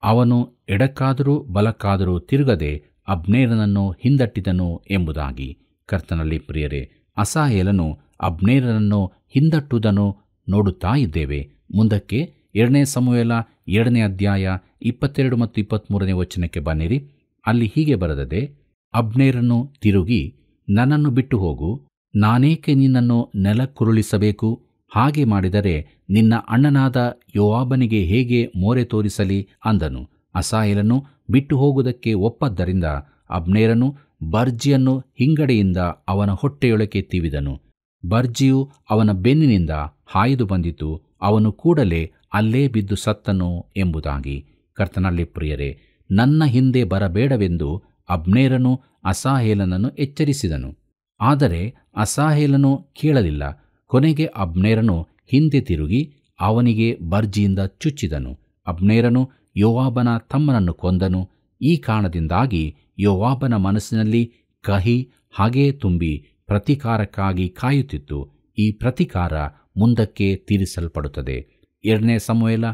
ಅವನು ಎಡಕ್ಕಾದರೂ ಬಲಕ್ಕಾದರೂ ತಿರುಗದೆ ಅಬ್ನೇರನನ್ನು ಹಿಂದಟ್ಟಿದನು ಎಂಬುದಾಗಿ. ಕರ್ತನಲ್ಲಿ ಪ್ರಿಯರೇ ಅಸಾಹೇಲನು ಅಬ್ನೇರನನ್ನು ಹಿಂದಟ್ಟುವುದನ್ನು ನೋಡುತ್ತಾ ಇದ್ದೇವೆ. ಮುಂದಕ್ಕೆ ಎರಡನೇ ಸಮೂಹಲ ಎರಡನೇ ಅಧ್ಯಾಯ ಇಪ್ಪತ್ತೆರಡು ಮತ್ತು ಇಪ್ಪತ್ತ್ಮೂರನೇ ವಚನಕ್ಕೆ ಬನ್ನಿರಿ. ಅಲ್ಲಿ ಹೀಗೆ ಬರೆದದೆ, ಅಬ್ನೇರನ್ನು ತಿರುಗಿ ನನ್ನನ್ನು ಬಿಟ್ಟು ಹೋಗು, ನಾನೇಕೆ ನಿನ್ನನ್ನು ನೆಲಕ್ಕುರುಳಿಸಬೇಕು? ಹಾಗೆ ಮಾಡಿದರೆ ನಿನ್ನ ಅಣ್ಣನಾದ ಯೋವಾಬನಿಗೆ ಹೇಗೆ ಮೋರೆ ತೋರಿಸಲಿ? ಅಂದನು. ಅಸಾಯಲನು ಬಿಟ್ಟು ಹೋಗುವುದಕ್ಕೆ ಒಪ್ಪದ್ದರಿಂದ ಅಬ್ನೇರನು ಬರ್ಜಿಯನ್ನು ಹಿಂಗಡೆಯಿಂದ ಅವನ ಹೊಟ್ಟೆಯೊಳಕ್ಕೆ ತಿವಿದನು. ಬರ್ಜಿಯು ಅವನ ಬೆನ್ನಿನಿಂದ ಹಾಯ್ದು ಬಂದಿತು, ಅವನು ಕೂಡಲೇ ಅಲ್ಲೇ ಬಿದ್ದು ಸತ್ತನು ಎಂಬುದಾಗಿ. ಕರ್ತನಲ್ಲಿ ಪ್ರಿಯರೇ ನನ್ನ ಹಿಂದೆ ಬರಬೇಡವೆಂದು ಅಬ್ನೇರನು ಅಸಾಹೇಲನನ್ನು ಎಚ್ಚರಿಸಿದನು. ಆದರೆ ಅಸಾಹೇಲನು ಕೇಳಲಿಲ್ಲ. ಕೊನೆಗೆ ಅಬ್ನೇರನು ಹಿಂದೆ ತಿರುಗಿ ಅವನಿಗೆ ಬರ್ಜಿಯಿಂದ ಚುಚ್ಚಿದನು. ಅಬ್ನೇರನು ಯೋವಾಬನ ತಮ್ಮನನ್ನು ಕೊಂದನು. ಈ ಕಾರಣದಿಂದಾಗಿ ಯೋವಾಬನ ಮನಸ್ಸಿನಲ್ಲಿ ಕಹಿ, ಹಾಗೇ ತುಂಬಿ ಪ್ರತಿಕಾರಕ್ಕಾಗಿ ಕಾಯುತ್ತಿತ್ತು. ಈ ಪ್ರತಿಕಾರ ಮುಂದಕ್ಕೆ ತೀರಿಸಲ್ಪಡುತ್ತದೆ. ಎರಡನೇ ಸಮಯಲ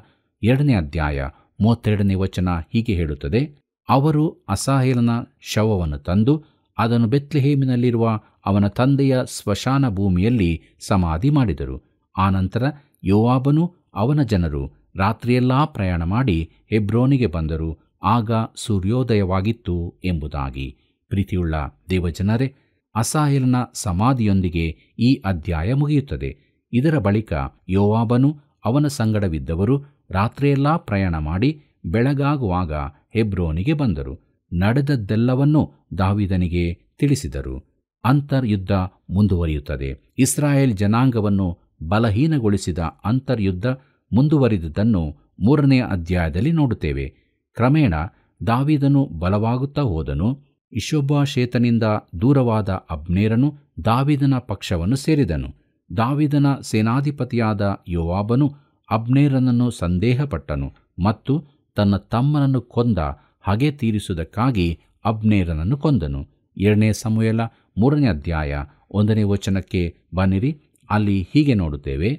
ಎರಡನೇ ಅಧ್ಯಾಯ ಮೂವತ್ತೆರಡನೇ ವಚನ ಹೀಗೆ ಹೇಳುತ್ತದೆ, ಅವರು ಅಸಾಹೇಲನ ಶವವನ್ನು ತಂದು ಅದನ್ನು ಬೆತ್ಲೆಹೇಮಿನಲ್ಲಿರುವ ಅವನ ತಂದೆಯ ಸ್ಮಶಾನ ಭೂಮಿಯಲ್ಲಿ ಸಮಾಧಿ ಮಾಡಿದರು. ಆನಂತರ ಯೋವಾಬನು ಅವನ ಜನರು ರಾತ್ರಿಯೆಲ್ಲಾ ಪ್ರಯಾಣ ಮಾಡಿ ಹೆಬ್ರೋನಿಗೆ ಬಂದರು. ಆಗ ಸೂರ್ಯೋದಯವಾಗಿತ್ತು ಎಂಬುದಾಗಿ ಪ್ರೀತಿಯುಳ್ಳ ದೇವಜನರೇ, ಅಸಾಹೇಲನ ಸಮಾಧಿಯೊಂದಿಗೆ ಈ ಅಧ್ಯಾಯ ಮುಗಿಯುತ್ತದೆ. ಇದರ ಬಳಿಕ ಯೋವಾಬನು ಅವನ ಸಂಗಡವಿದ್ದವರು ರಾತ್ರಿಯೆಲ್ಲಾ ಪ್ರಯಾಣ ಮಾಡಿ ಬೆಳಗಾಗುವಾಗ ಹೆಬ್ರೋನಿಗೆ ಬಂದರು. ನಡೆದದ್ದೆಲ್ಲವನ್ನೂ ದಾವಿದನಿಗೆ ತಿಳಿಸಿದರು. ಅಂತರ್ಯುದ್ಧ ಮುಂದುವರಿಯುತ್ತದೆ. ಇಸ್ರಾಯೇಲ್ ಜನಾಂಗವನ್ನು ಬಲಹೀನಗೊಳಿಸಿದ ಅಂತರ್ಯುದ್ಧ ಮುಂದುವರಿದುದನ್ನು ಮೂರನೆಯ ಅಧ್ಯಾಯದಲ್ಲಿ ನೋಡುತ್ತೇವೆ. ಕ್ರಮೇಣ ದಾವಿದನು ಬಲವಾಗುತ್ತಾ ಹೋದನು. ಇಶೋಭಾಶೇತನಿಂದ ದೂರವಾದ ಅಬ್ನೇರನು ದಾವಿದನ ಪಕ್ಷವನ್ನು ಸೇರಿದನು. ದಾವಿದನ ಸೇನಾಧಿಪತಿಯಾದ ಯೋವಾಬನು ಅಬ್ನೇರನನ್ನು ಸಂದೇಹಪಟ್ಟನು ಮತ್ತು ತನ್ನ ತಮ್ಮನನ್ನು ಕೊಂದ ಹಗೆ ತೀರಿಸುವುದಕ್ಕಾಗಿ ಅಬ್ನೇರನನ್ನು ಕೊಂದನು. ಎರಡನೇ ಸಮಯಲ ಮೂರನೇ ಅಧ್ಯಾಯ ಒಂದನೇ ವಚನಕ್ಕೆ ಬನ್ನಿರಿ, ಅಲ್ಲಿ ಹೀಗೆ ನೋಡುತ್ತೇವೆ,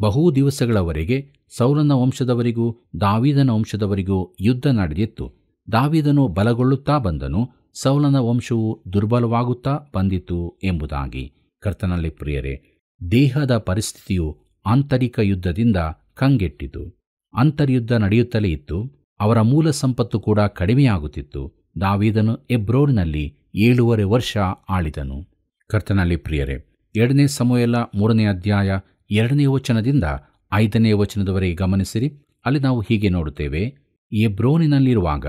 ಬಹು ದಿವಸಗಳವರೆಗೆ ಸೌಲನ ವಂಶದವರಿಗೂ ದಾವಿದನ ವಂಶದವರಿಗೂ ಯುದ್ಧ ನಡೆದಿತ್ತು. ದಾವಿದನು ಬಲಗೊಳ್ಳುತ್ತಾ ಬಂದನು, ಸೌಲನ ವಂಶವು ದುರ್ಬಲವಾಗುತ್ತಾ ಬಂದಿತು ಎಂಬುದಾಗಿ. ಕರ್ತನಲ್ಲಿ ಪ್ರಿಯರೇ, ದೇಹದ ಪರಿಸ್ಥಿತಿಯು ಆಂತರಿಕ ಯುದ್ಧದಿಂದ ಕಂಗೆಟ್ಟಿತು. ಅಂತರ್ಯುದ್ಧ ನಡೆಯುತ್ತಲೇ ಇತ್ತು. ಅವರ ಮೂಲ ಸಂಪತ್ತು ಕೂಡ ಕಡಿಮೆಯಾಗುತ್ತಿತ್ತು. ದಾವೀದನು ಎಬ್ರೋನಿನಲ್ಲಿ ಏಳುವರೆ ವರ್ಷ ಆಳಿದನು. ಕರ್ತನಲ್ಲಿ ಪ್ರಿಯರೇ, ಎರಡನೇ ಸಮಯಲ ಮೂರನೇ ಅಧ್ಯಾಯ ಎರಡನೇ ವಚನದಿಂದ ಐದನೇ ವಚನದವರೆಗೆ ಗಮನಿಸಿರಿ. ಅಲ್ಲಿ ನಾವು ಹೀಗೆ ನೋಡುತ್ತೇವೆ. ಎಬ್ರೋನಿನಲ್ಲಿರುವಾಗ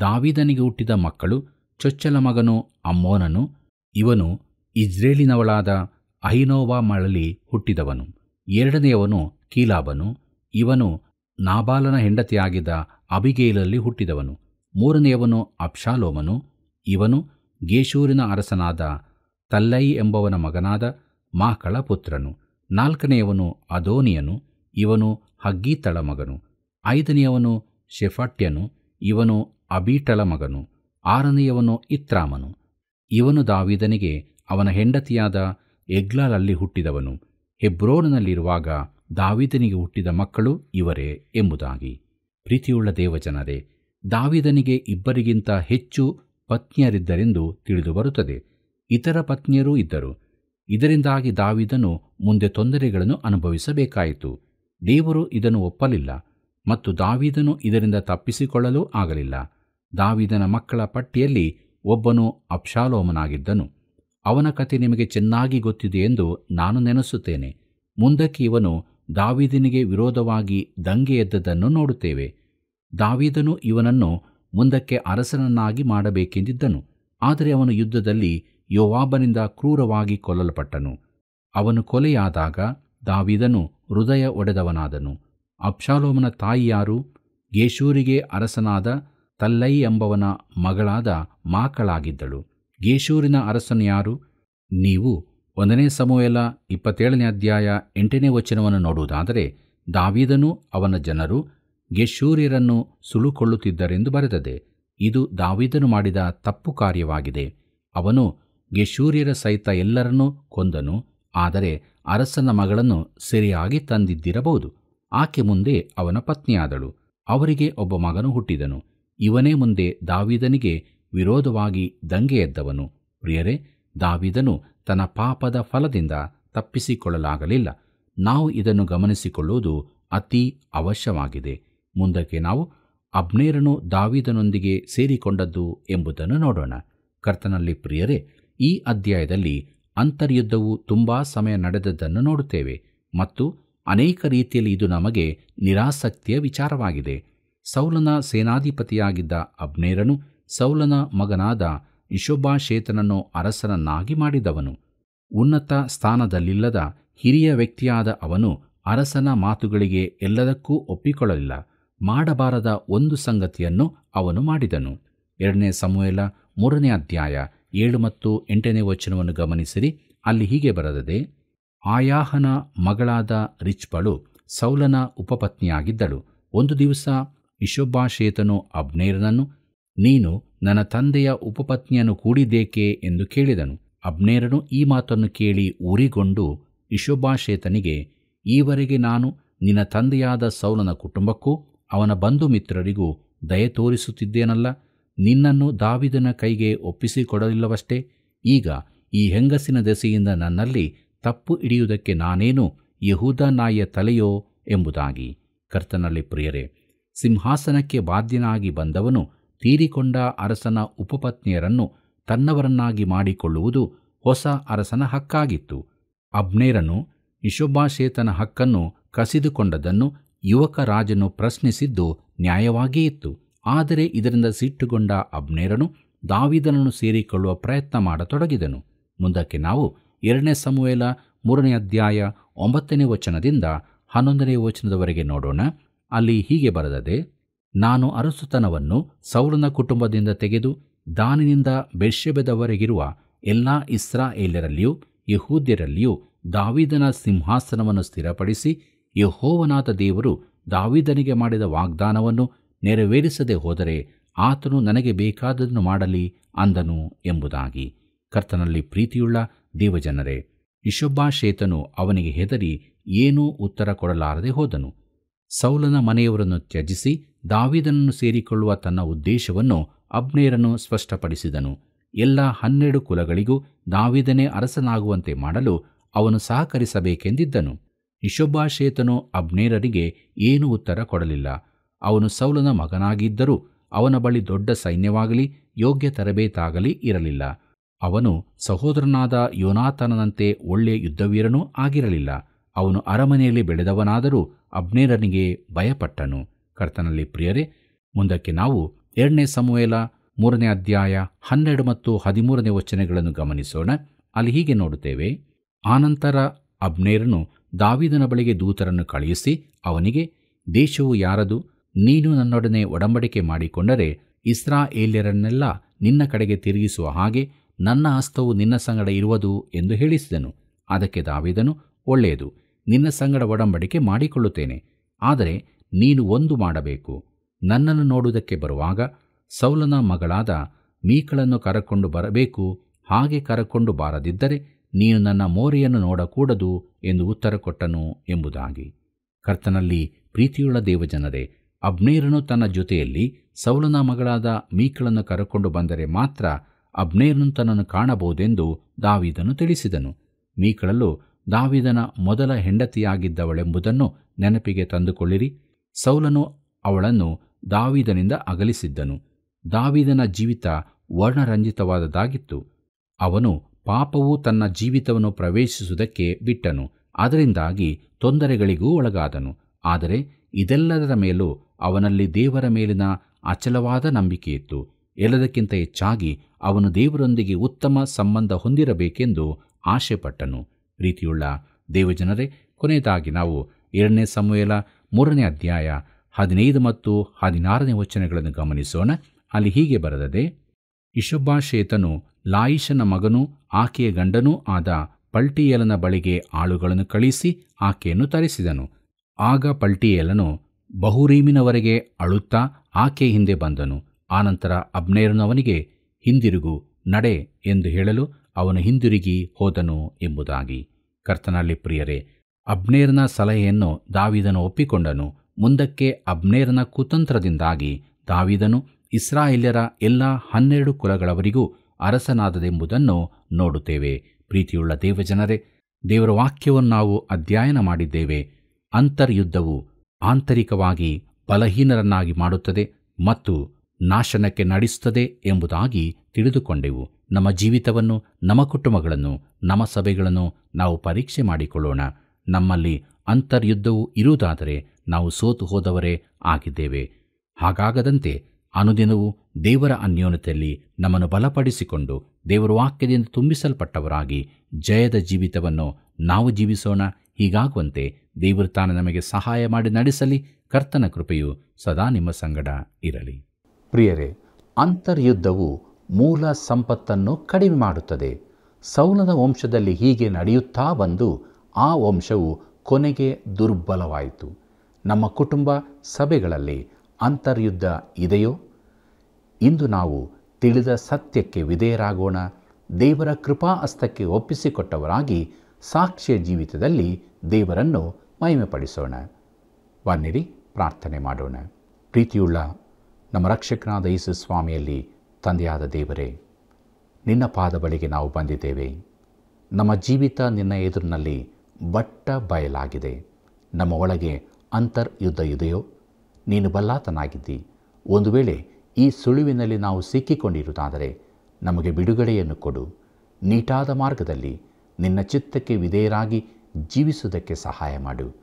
ದಾವಿದನಿಗೆ ಹುಟ್ಟಿದ ಮಕ್ಕಳು ಚೊಚ್ಚಲ ಮಗನು ಅಮ್ಮೋನನು. ಇವನು ಇಜ್ರೇಲಿನವಳಾದ ಅಹಿನೋವಾ ಮಳಲಿ ಹುಟ್ಟಿದವನು. ಎರಡನೆಯವನು ಕೀಲಾಬನು. ಇವನು ನಾಬಾಲನ ಹೆಂಡತಿಯಾಗಿದ್ದ ಅಬಿಗೇಲಲ್ಲಿ ಹುಟ್ಟಿದವನು. ಮೂರನೆಯವನು ಅಬ್ಷಾಲೋಮನು. ಇವನು ಗೇಶೂರಿನ ಅರಸನಾದ ತಲ್ಲೈ ಎಂಬವನ ಮಗನಾದ ಮಾಕಳ ಪುತ್ರನು. ನಾಲ್ಕನೆಯವನು ಅದೋನಿಯನು. ಇವನು ಹಗ್ಗೀತಳ ಮಗನು. ಐದನೆಯವನು ಶೆಫಾಟ್ಯನು. ಇವನು ಅಬೀಟಳ ಮಗನು. ಆರನೆಯವನು ಇತ್ರಾಮನು. ಇವನು ದಾವಿದನಿಗೆ ಅವನ ಹೆಂಡತಿಯಾದ ಎಗ್ಲಾಲಲ್ಲಿ ಹುಟ್ಟಿದವನು. ಹೆಬ್ರೋನಿನಲ್ಲಿರುವಾಗ ದಾವಿದನಿಗೆ ಹುಟ್ಟಿದ ಮಕ್ಕಳು ಇವರೇ ಎಂಬುದಾಗಿ. ಪ್ರೀತಿಯುಳ್ಳ ದೇವಜನರೇ, ದಾವಿದನಿಗೆ ಇಬ್ಬರಿಗಿಂತ ಹೆಚ್ಚು ಪತ್ನಿಯರಿದ್ದರೆಂದು ತಿಳಿದುಬರುತ್ತದೆ. ಇತರ ಪತ್ನಿಯರೂ ಇದ್ದರು. ಇದರಿಂದಾಗಿ ದಾವಿದನು ಮುಂದೆ ತೊಂದರೆಗಳನ್ನು ಅನುಭವಿಸಬೇಕಾಯಿತು. ದೇವರು ಇದನ್ನು ಒಪ್ಪಲಿಲ್ಲ ಮತ್ತು ದಾವಿದನು ಇದರಿಂದ ತಪ್ಪಿಸಿಕೊಳ್ಳಲೂ ಆಗಲಿಲ್ಲ. ದಾವಿದನ ಮಕ್ಕಳ ಪಟ್ಟಿಯಲ್ಲಿ ಒಬ್ಬನು ಅಪ್ಶಾಲೋಮನಾಗಿದ್ದನು ಅವನ ಕತೆ ನಿಮಗೆ ಚೆನ್ನಾಗಿ ಗೊತ್ತಿದೆ ಎಂದು ನಾನು ನೆನೆಸುತ್ತೇನೆ. ಮುಂದಕ್ಕೆ ಇವನು ದಾವೀದನಿಗೆ ವಿರೋಧವಾಗಿ ದಂಗೆ ಎದ್ದದನ್ನು ನೋಡುತ್ತೇವೆ. ದಾವಿದನು ಇವನನ್ನು ಮುಂದಕ್ಕೆ ಅರಸನನ್ನಾಗಿ ಮಾಡಬೇಕೆಂದಿದ್ದನು. ಆದರೆ ಅವನು ಯುದ್ಧದಲ್ಲಿ ಯೋವಾಬನಿಂದ ಕ್ರೂರವಾಗಿ ಕೊಲ್ಲಲ್ಪಟ್ಟನು. ಅವನು ಕೊಲೆಯಾದಾಗ ದಾವಿದನು ಹೃದಯ ಒಡೆದವನಾದನು. ಅಬ್ಷಾಲೋಮನ ತಾಯಿಯಾರು ಗೇಶೂರಿಗೆ ಅರಸನಾದ ತಲ್ಲೈ ಎಂಬವನ ಮಗಳಾದ ಮಾಕಳಾಗಿದ್ದಳು. ಗೇಶೂರಿನ ಅರಸನು ಯಾರು? ನೀವು ಒಂದನೇ ಸಮೂಹಲ ಇಪ್ಪತ್ತೇಳನೇ ಅಧ್ಯಾಯ ಎಂಟನೇ ವಚನವನ್ನು ನೋಡುವುದಾದರೆ, ದಾವೀದನು ಅವನ ಜನರು ಗೆಶೂರ್ಯರನ್ನು ಸುಳುಕೊಳ್ಳುತ್ತಿದ್ದರೆಂದು ಬರೆದದೆ, ಇದು ದಾವೀದನು ಮಾಡಿದ ತಪ್ಪು ಕಾರ್ಯವಾಗಿದೆ. ಅವನು ಗೆಶೂರ್ಯರ ಸಹಿತ ಎಲ್ಲರನ್ನೂ ಕೊಂದನು, ಆದರೆ ಅರಸನ ಮಗಳನ್ನು ಸರಿಯಾಗಿ ತಂದಿದ್ದಿರಬಹುದು. ಆಕೆ ಮುಂದೆ ಅವನ ಪತ್ನಿಯಾದಳು. ಅವರಿಗೆ ಒಬ್ಬ ಮಗನು ಹುಟ್ಟಿದನು. ಇವನೇ ಮುಂದೆ ದಾವಿದನಿಗೆ ವಿರೋಧವಾಗಿ ದಂಗೆ ಎದ್ದವನು. ಪ್ರಿಯರೇ, ದಾವಿದನು ತನ್ನ ಪಾಪದ ಫಲದಿಂದ ತಪ್ಪಿಸಿಕೊಳ್ಳಲಾಗಲಿಲ್ಲ. ನಾವು ಇದನ್ನು ಗಮನಿಸಿಕೊಳ್ಳುವುದು ಅತಿ ಅವಶ್ಯವಾಗಿದೆ. ಮುಂದಕ್ಕೆ ನಾವು ಅಬ್ನೇರನು ದಾವಿದನೊಂದಿಗೆ ಸೇರಿಕೊಂಡದ್ದು ಎಂಬುದನ್ನು ನೋಡೋಣ. ಕರ್ತನಲ್ಲಿ ಪ್ರಿಯರೇ, ಈ ಅಧ್ಯಾಯದಲ್ಲಿ ಅಂತರ್ಯುದ್ಧವು ತುಂಬಾ ಸಮಯ ನಡೆದದ್ದನ್ನು ನೋಡುತ್ತೇವೆ ಮತ್ತು ಅನೇಕ ರೀತಿಯಲ್ಲಿ ಇದು ನಮಗೆ ನಿರಾಸಕ್ತಿಯ ವಿಚಾರವಾಗಿದೆ. ಸೌಲನ ಸೇನಾಧಿಪತಿಯಾಗಿದ್ದ ಅಬ್ನೇರನು ಸೌಲನ ಮಗನಾದ ಇಶೋಬಾಶೇತನನ್ನು ಅರಸನನ್ನಾಗಿ ಮಾಡಿದವನು. ಉನ್ನತ ಸ್ಥಾನದಲ್ಲಿಲ್ಲದ ಹಿರಿಯ ವ್ಯಕ್ತಿಯಾದ ಅವನು ಅರಸನ ಮಾತುಗಳಿಗೆ ಎಲ್ಲದಕ್ಕೂ ಒಪ್ಪಿಕೊಳ್ಳಲಿಲ್ಲ. ಮಾಡಬಾರದ ಒಂದು ಸಂಗತಿಯನ್ನು ಅವನು ಮಾಡಿದನು. ಎರಡನೇ ಸಮೂಹಲ ಮೂರನೇ ಅಧ್ಯಾಯ ಏಳು ಮತ್ತು ಎಂಟನೇ ವಚನವನ್ನು ಗಮನಿಸಿರಿ, ಅಲ್ಲಿ ಹೀಗೆ ಬರದದೆ, ಆಯಾಹನ ಮಗಳಾದ ರಿಚ್ಪಳು ಸೌಲನ ಉಪಪತ್ನಿಯಾಗಿದ್ದಳು. ಒಂದು ದಿವಸ ಇಶೋಬಾಶೇತನು ಅಬ್ನೇರನನ್ನು ನೀನು ನನ್ನ ತಂದೆಯ ಉಪಪತ್ನಿಯನ್ನು ಕೂಡಿದೇಕೆ ಎಂದು ಕೇಳಿದನು. ಅಬ್ನೇರನು ಈ ಮಾತನ್ನು ಕೇಳಿ ಉರಿಗೊಂಡು ಇಶೋಬಾಶೇತನಿಗೆ ಈವರೆಗೆ ನಾನು ನಿನ್ನ ತಂದೆಯಾದ ಸೌಲನ ಕುಟುಂಬಕ್ಕೂ ಅವನ ಬಂಧು ಮಿತ್ರರಿಗೂ ದಯೆ ತೋರಿಸುತ್ತಿದ್ದೇನಲ್ಲ? ನಿನ್ನನ್ನು ದಾವಿದನ ಕೈಗೆ ಒಪ್ಪಿಸಿಕೊಡಲಿಲ್ಲವಷ್ಟೇ? ಈಗ ಈ ಹೆಂಗಸಿನ ದೆಸೆಯಿಂದ ನನ್ನಲ್ಲಿ ತಪ್ಪು ಹಿಡಿಯುವುದಕ್ಕೆ ನಾನೇನು ಯಹೂದ ನಾಯಿಯ ತಲೆಯೋ ಎಂಬುದಾಗಿ. ಕರ್ತನಲ್ಲಿ ಪ್ರಿಯರೇ, ಸಿಂಹಾಸನಕ್ಕೆ ಬಾಧ್ಯನಾಗಿ ಬಂದವನು ತೀರಿಕೊಂಡ ಅರಸನ ಉಪಪತ್ನಿಯರನ್ನು ತನ್ನವರನ್ನಾಗಿ ಮಾಡಿಕೊಳ್ಳುವುದು ಹೊಸ ಅರಸನ ಹಕ್ಕಾಗಿತ್ತು. ಅಬ್ನೇರನು ಇಶೋಭಾಶೇತನ ಹಕ್ಕನ್ನು ಕಸಿದುಕೊಂಡದನ್ನು ಯುವಕ ರಾಜನು ಪ್ರಶ್ನಿಸಿದ್ದು ನ್ಯಾಯವಾಗಿಯೇ ಇತ್ತು. ಆದರೆ ಇದರಿಂದ ಸಿಟ್ಟುಗೊಂಡ ಅಬ್ನೇರನು ದಾವಿದನನ್ನು ಸೇರಿಕೊಳ್ಳುವ ಪ್ರಯತ್ನ ಮಾಡತೊಡಗಿದನು. ಮುಂದಕ್ಕೆ ನಾವು ಎರಡನೇ ಸಮುವೇಲ ಮೂರನೇ ಅಧ್ಯಾಯ ಒಂಬತ್ತನೇ ವಚನದಿಂದ ಹನ್ನೊಂದನೇ ವಚನದವರೆಗೆ ನೋಡೋಣ. ಅಲ್ಲಿ ಹೀಗೆ ಬರೆದದೆ ನಾನು ಅರಸುತನವನ್ನು ಸೌಲನ ಕುಟುಂಬದಿಂದ ತೆಗೆದು ದಾನಿನಿಂದ ಬೆರ್ಷೆಬೆದವರೆಗಿರುವ ಎಲ್ಲ ಇಸ್ರಾಯೇಲರಲ್ಲಿಯೂ ಯಹೂದ್ಯರಲ್ಲಿಯೂ ದಾವಿದನ ಸಿಂಹಾಸನವನ್ನು ಸ್ಥಿರಪಡಿಸಿ ಯಹೋವನಾಥ ದೇವರು ದಾವಿದನಿಗೆ ಮಾಡಿದ ವಾಗ್ದಾನವನ್ನು ನೆರವೇರಿಸದೆ ಹೋದರೆ ಆತನು ನನಗೆ ಬೇಕಾದದನ್ನು ಮಾಡಲಿ ಅಂದನು ಎಂಬುದಾಗಿ. ಕರ್ತನಲ್ಲಿ ಪ್ರೀತಿಯುಳ್ಳ ದೇವಜನರೇ ಇಶೊಬ್ಬಾಶೇತನು ಅವನಿಗೆ ಹೆದರಿ ಏನೂ ಉತ್ತರ ಕೊಡಲಾರದೆ ಹೋದನು. ಸೌಲನ ಮನೆಯವರನ್ನು ತ್ಯಜಿಸಿ ದಾವಿದನನ್ನು ಸೇರಿಕೊಳ್ಳುವ ತನ್ನ ಉದ್ದೇಶವನ್ನು ಅಬ್ನೇರನು ಸ್ಪಷ್ಟಪಡಿಸಿದನು. ಎಲ್ಲ ಹನ್ನೆರಡು ಕುಲಗಳಿಗೂ ದಾವಿದನೇ ಅರಸನಾಗುವಂತೆ ಮಾಡಲು ಅವನು ಸಹಕರಿಸಬೇಕೆಂದಿದ್ದನು. ಇಶೋಭಾಷೇತನು ಅಬ್ನೇರರಿಗೆ ಏನೂ ಉತ್ತರ ಕೊಡಲಿಲ್ಲ. ಅವನು ಸೌಲನ ಮಗನಾಗಿದ್ದರೂ ಅವನ ಬಳಿ ದೊಡ್ಡ ಸೈನ್ಯವಾಗಲಿ, ಯೋಗ್ಯ ತರಬೇತಾಗಲಿ ಇರಲಿಲ್ಲ. ಅವನು ಸಹೋದರನಾದ ಯೋನಾತನನಂತೆ ಒಳ್ಳೆಯ ಯುದ್ಧವೀರನೂ ಆಗಿರಲಿಲ್ಲ. ಅವನು ಅರಮನೆಯಲ್ಲಿ ಬೆಳೆದವನಾದರೂ ಅಬ್ನೇರನಿಗೆ ಭಯಪಟ್ಟನು. ಕರ್ತನಲ್ಲಿ ಪ್ರಿಯರೇ, ಮುಂದಕ್ಕೆ ನಾವು ಎರಡನೇ ಸಮುವೇಲ, ಮೂರನೇ ಅಧ್ಯಾಯ, ಹನ್ನೆರಡು ಮತ್ತು ಹದಿಮೂರನೇ ವಚನಗಳನ್ನು ಗಮನಿಸೋಣ. ಅಲ್ಲಿ ಹೀಗೆ ನೋಡುತ್ತೇವೆ, ಆನಂತರ ಅಬ್ನೇರನು ದಾವಿದನ ಬಳಿಗೆ ದೂತರನ್ನು ಕಳುಹಿಸಿ ಅವನಿಗೆ, ದೇಶವು ಯಾರದು, ನೀನು ನನ್ನೊಡನೆ ಒಡಂಬಡಿಕೆ ಮಾಡಿಕೊಂಡರೆ ಇಸ್ರಾಯೇಲ್ಯರನ್ನೆಲ್ಲ ನಿನ್ನ ಕಡೆಗೆ ತಿರುಗಿಸುವ ಹಾಗೆ ನನ್ನ ಹಸ್ತವು ನಿನ್ನ ಸಂಗಡ ಇರುವುದು ಎಂದು ಹೇಳಿಸಿದನು. ಅದಕ್ಕೆ ದಾವಿದನು, ಒಳ್ಳೆಯದು, ನಿನ್ನ ಸಂಗಡ ಒಡಂಬಡಿಕೆ ಮಾಡಿಕೊಳ್ಳುತ್ತೇನೆ. ಆದರೆ ನೀನು ಒಂದು ಮಾಡಬೇಕು. ನನ್ನನ್ನು ನೋಡುವುದಕ್ಕೆ ಬರುವಾಗ ಸೌಲನ ಮಗಳಾದ ಮೀಕಳನ್ನು ಕರಕೊಂಡು ಬರಬೇಕು. ಹಾಗೆ ಕರಕೊಂಡು ಬಾರದಿದ್ದರೆ ನೀನು ನನ್ನ ಮೋರೆಯನ್ನು ನೋಡಕೂಡದು ಎಂದು ಉತ್ತರ ಕೊಟ್ಟನು ಎಂಬುದಾಗಿ. ಕರ್ತನಲ್ಲಿ ಪ್ರೀತಿಯುಳ್ಳ ದೇವಜನರೇ, ಅಬ್ನೇರನು ತನ್ನ ಜೊತೆಯಲ್ಲಿ ಸೌಲನ ಮಗಳಾದ ಮೀಕಳನ್ನು ಕರಕೊಂಡು ಬಂದರೆ ಮಾತ್ರ ಅಬ್ನೇರನು ತನ್ನನ್ನು ಕಾಣಬಹುದೆಂದು ದಾವಿದನು ತಿಳಿಸಿದನು. ಮೀಕಳಲ್ಲೂ ದಾವಿದನ ಮೊದಲ ಹೆಂಡತಿಯಾಗಿದ್ದವಳೆಂಬುದನ್ನು ನೆನಪಿಗೆ ತಂದುಕೊಳ್ಳಿರಿ. ಸೌಲನು ಅವಳನ್ನು ದಾವಿದನಿಂದ ಅಗಲಿಸಿದ್ದನು. ದಾವಿದನ ಜೀವಿತ ವರ್ಣರಂಜಿತವಾದದ್ದಾಗಿತ್ತು. ಅವನು ಪಾಪವು ತನ್ನ ಜೀವಿತವನ್ನು ಪ್ರವೇಶಿಸುವುದಕ್ಕೆ ಬಿಟ್ಟನು, ಅದರಿಂದಾಗಿ ತೊಂದರೆಗಳಿಗೂ ಒಳಗಾದನು. ಆದರೆ ಇದೆಲ್ಲದರ ಮೇಲೂ ಅವನಲ್ಲಿ ದೇವರ ಮೇಲಿನ ಅಚಲವಾದ ನಂಬಿಕೆಯಿತ್ತು. ಎಲ್ಲದಕ್ಕಿಂತ ಹೆಚ್ಚಾಗಿ ಅವನು ದೇವರೊಂದಿಗೆ ಉತ್ತಮ ಸಂಬಂಧ ಹೊಂದಿರಬೇಕೆಂದು ಆಶೆಪಟ್ಟನು. ಪ್ರೀತಿಯುಳ್ಳ ದೇವಜನರೇ, ಕೊನೆಯದಾಗಿ ನಾವು ಎರಡನೇ ಸಮುವೇಲ ಮೂರನೇ ಅಧ್ಯಾಯ ಹದಿನೈದು ಮತ್ತು ಹದಿನಾರನೇ ವಚನಗಳನ್ನು ಗಮನಿಸೋಣ. ಅಲ್ಲಿ ಹೀಗೆ ಬರೆದದೆ ಇಶುಭಾಶೇತನು ಲಾಯಿಷನ ಮಗನೂ ಆಕೆಯ ಗಂಡನೂ ಆದ ಪಲ್ಟಿಯೇಲನ ಬಳಿಗೆ ಆಳುಗಳನ್ನು ಕಳಿಸಿ ಆಕೆಯನ್ನು ತರಿಸಿದನು. ಆಗ ಪಲ್ಟಿಯೇಲನು ಬಹುರೀಮಿನವರೆಗೆ ಅಳುತ್ತಾ ಆಕೆಯ ಹಿಂದೆ ಬಂದನು. ಆನಂತರ ಅಬ್ನೇರನವನಿಗೆ, ಹಿಂದಿರುಗು, ನಡೆ ಎಂದು ಹೇಳಲು ಅವನು ಹಿಂದಿರುಗಿ ಹೋದನು ಎಂಬುದಾಗಿ. ಕರ್ತನಲ್ಲಿ ಪ್ರಿಯರೇ ಅಬ್ನೇರನ ಸಲಹೆಯನ್ನು ದಾವಿದನು ಒಪ್ಪಿಕೊಂಡನು. ಮುಂದಕ್ಕೆ ಅಬ್ನೇರ್ನ ಕುತಂತ್ರದಿಂದಾಗಿ ದಾವಿದನು ಇಸ್ರಾಯೇಲ್ಯರ ಎಲ್ಲ ಹನ್ನೆರಡು ಕುಲಗಳವರಿಗೂ ಅರಸನಾದದೆಂಬುದನ್ನು ನೋಡುತ್ತೇವೆ. ಪ್ರೀತಿಯುಳ್ಳ ದೇವಜನರೇ, ದೇವರ ವಾಕ್ಯವನ್ನು ನಾವು ಅಧ್ಯಯನ ಮಾಡಿದ್ದೇವೆ. ಅಂತರ್ಯುದ್ಧವು ಆಂತರಿಕವಾಗಿ ಬಲಹೀನರನ್ನಾಗಿ ಮಾಡುತ್ತದೆ ಮತ್ತು ನಾಶನಕ್ಕೆ ನಡೆಸುತ್ತದೆ ಎಂಬುದಾಗಿ ತಿಳಿದುಕೊಂಡೆವು. ನಮ್ಮ ಜೀವಿತವನ್ನು, ನಮ್ಮ ಕುಟುಂಬಗಳನ್ನು, ನಮ್ಮ ಸಭೆಗಳನ್ನು ನಾವು ಪರೀಕ್ಷೆ ಮಾಡಿಕೊಳ್ಳೋಣ. ನಮ್ಮಲ್ಲಿ ಅಂತರ್ಯುದ್ಧವು ಇರುವುದಾದರೆ ನಾವು ಸೋತು ಹೋದವರೇ ಆಗಿದ್ದೇವೆ. ಹಾಗಾಗದಂತೆ ಅನುದಿನವೂ ದೇವರ ಅನ್ಯೋನ್ಯತೆಯಲ್ಲಿ ನಮ್ಮನ್ನು ಬಲಪಡಿಸಿಕೊಂಡು ದೇವರ ವಾಕ್ಯದಿಂದ ತುಂಬಿಸಲ್ಪಟ್ಟವರಾಗಿ ಜಯದ ಜೀವಿತವನ್ನು ನಾವು ಜೀವಿಸೋಣ. ಹೀಗಾಗುವಂತೆ ದೇವರು ತಾನು ನಮಗೆ ಸಹಾಯ ಮಾಡಿ ನಡೆಸಲಿ. ಕರ್ತನ ಕೃಪೆಯು ಸದಾ ನಿಮ್ಮ ಸಂಗಡ ಇರಲಿ. ಪ್ರಿಯರೇ, ಅಂತರ್ಯುದ್ಧವು ಮೂಲ ಸಂಪತ್ತನ್ನು ಕಡಿಮೆ ಮಾಡುತ್ತದೆ. ಸೌಲದ ವಂಶದಲ್ಲಿ ಹೀಗೆ ನಡೆಯುತ್ತಾ ಬಂದು ಆ ವಂಶವು ಕೊನೆಗೆ ದುರ್ಬಲವಾಯಿತು. ನಮ್ಮ ಕುಟುಂಬ ಸಭೆಗಳಲ್ಲಿ ಅಂತರ್ಯುದ್ಧ ಇದೆಯೋ? ಇಂದು ನಾವು ತಿಳಿದ ಸತ್ಯಕ್ಕೆ ವಿಧೇಯರಾಗೋಣ, ದೇವರ ಕೃಪಾ ಹಸ್ತಕ್ಕೆ ಒಪ್ಪಿಸಿಕೊಟ್ಟವರಾಗಿ ಸಾಕ್ಷ್ಯ ಜೀವಿತದಲ್ಲಿ ದೇವರನ್ನು ಮಹಿಮೆಪಡಿಸೋಣ. ಬನ್ನಿರಿ, ಪ್ರಾರ್ಥನೆ ಮಾಡೋಣ. ಪ್ರೀತಿಯುಳ್ಳ ನಮ್ಮ ರಕ್ಷಕನಾದ ಯೇಸು ಸ್ವಾಮಿಯಲ್ಲಿ ತಂದೆಯಾದ ದೇವರೇ, ನಿನ್ನ ಪಾದ ಬಳಿಗೆ ನಾವು ಬಂದಿದ್ದೇವೆ. ನಮ್ಮ ಜೀವಿತ ನಿನ್ನ ಎದುರಿನಲ್ಲಿ ಬಟ್ಟ ಬಯಲಾಗಿದೆ. ನಮ್ಮ ಒಳಗೆ ಅಂತರ್ ಯುದ್ಧ ಇದೆಯೋ? ನೀನು ಬಲ್ಲಾತನಾಗಿದ್ದಿ. ಒಂದು ವೇಳೆ ಈ ಸುಳಿವಿನಲ್ಲಿ ನಾವು ಸಿಕ್ಕಿಕೊಂಡಿರುವುದಾದರೆ ನಮಗೆ ಬಿಡುಗಡೆಯನ್ನು ಕೊಡು. ನೀಟಾದ ಮಾರ್ಗದಲ್ಲಿ ನಿನ್ನ ಚಿತ್ತಕ್ಕೆ ವಿಧೇಯರಾಗಿ ಜೀವಿಸುವುದಕ್ಕೆ ಸಹಾಯ ಮಾಡು.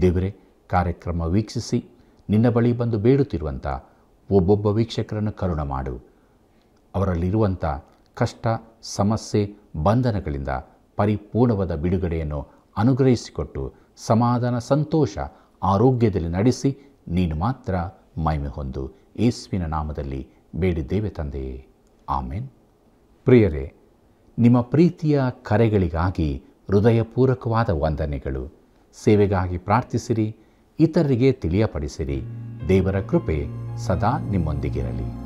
ದೇವರೇ, ಕಾರ್ಯಕ್ರಮ ವೀಕ್ಷಿಸಿ, ನಿನ್ನ ಬಳಿ ಬಂದು ಬೇಡುತ್ತಿರುವಂಥ ಒಬ್ಬೊಬ್ಬ ವೀಕ್ಷಕರನ್ನು ಕರುಣ ಮಾಡು. ಅವರಲ್ಲಿರುವಂಥ ಕಷ್ಟ, ಸಮಸ್ಯೆ, ಬಂಧನಗಳಿಂದ ಪರಿಪೂರ್ಣವಾದ ಬಿಡುಗಡೆಯನ್ನು ಅನುಗ್ರಹಿಸಿಕೊಟ್ಟು ಸಮಾಧಾನ, ಸಂತೋಷ, ಆರೋಗ್ಯದಲ್ಲಿ ನಡೆಸಿ ನೀನು ಮಾತ್ರ ಮಹಿಮೆ ಹೊಂದು ಯೇಸುವಿನ ನಾಮದಲ್ಲಿ ಬೇಡಿದ್ದೇವೆ ತಂದೆಯೇ ಆಮೇನ್. ಪ್ರಿಯರೇ, ನಿಮ್ಮ ಪ್ರೀತಿಯ ಕರೆಗಳಿಗಾಗಿ ಹೃದಯಪೂರ್ವಕವಾದ ವಂದನೆಗಳು. ಸೇವೆಗಾಗಿ ಪ್ರಾರ್ಥಿಸಿರಿ, ಇತರರಿಗೆ ತಿಳಿಯಪಡಿಸಿರಿ. ದೇವರ ಕೃಪೆ ಸದಾ ನಿಮ್ಮೊಂದಿಗಿರಲಿ.